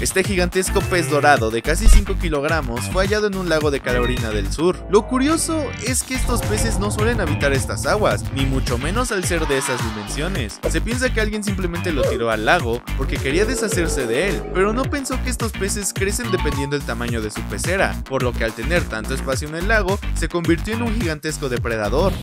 Este gigantesco pez dorado de casi 5 kilogramos fue hallado en un lago de Carolina del Sur. Lo curioso es que estos peces no suelen habitar estas aguas, ni mucho menos al ser de esas dimensiones. Se piensa que alguien simplemente lo tiró al lago porque quería deshacerse de él, pero no pensó que estos peces crecen dependiendo del tamaño de su pecera, por lo que al tener tanto espacio en el lago, se convirtió en un gigantesco depredador.